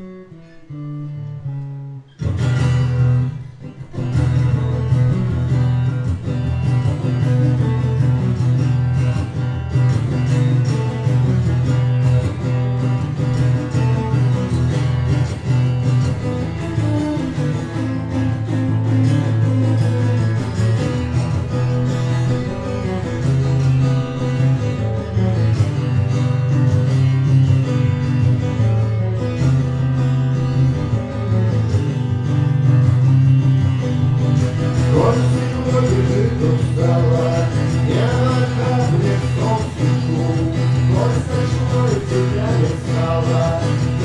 Mm-hmm.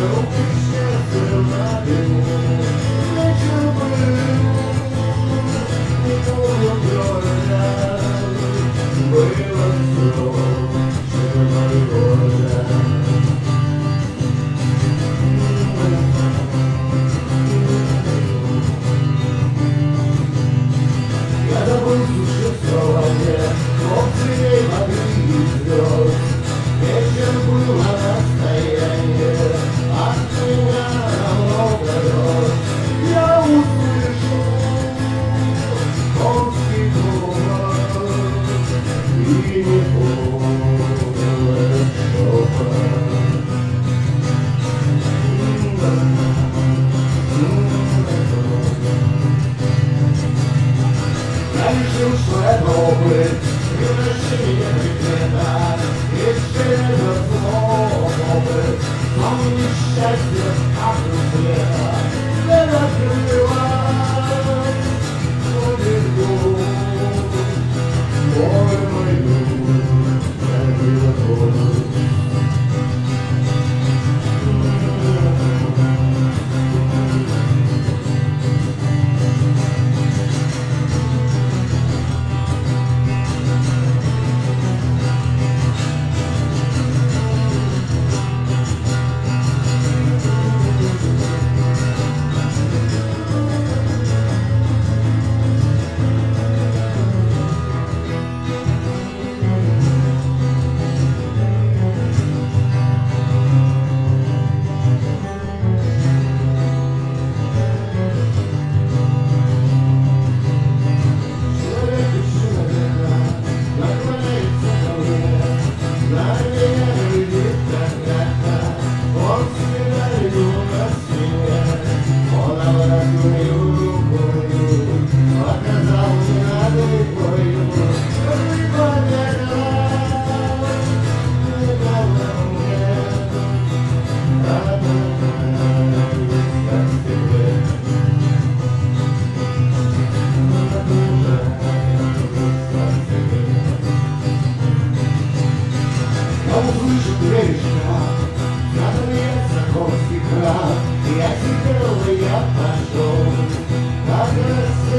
so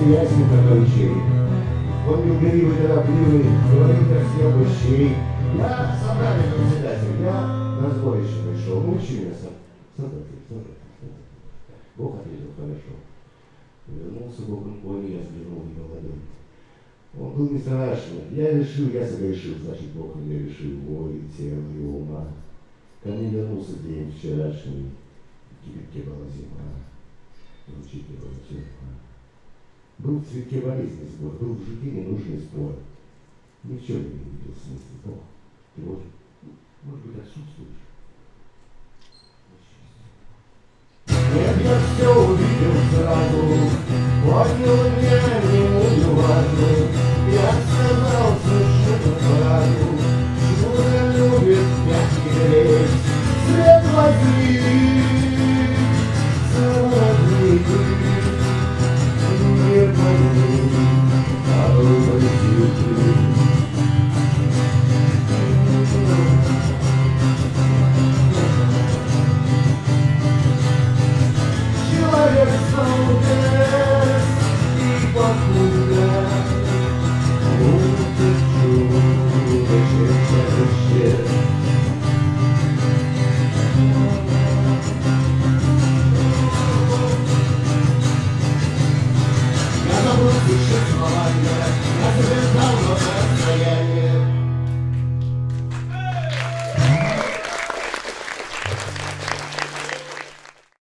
связь недолучей. Он любливый, торопливый, говорит о а всех мужчин. Я собрали председатель, я на сборище пришел, мужчина сам. Смотрите, смотрите, смотрите. Бог ответил хорошо. Вернулся Бог рукой, я свернул его ладонь. Он был не страшен. Я решил, я согрешил, значит, Бог меня решил, волей тела и ума. Ко мне вернулся день вчерашний, в кипятке была зима, в ручье была. Был в цветке болезни сбор, был в жуке ненужный сбор. Ничего не видел смысла того, чего Düşük olaylar, nasıl bir davranışa yenir?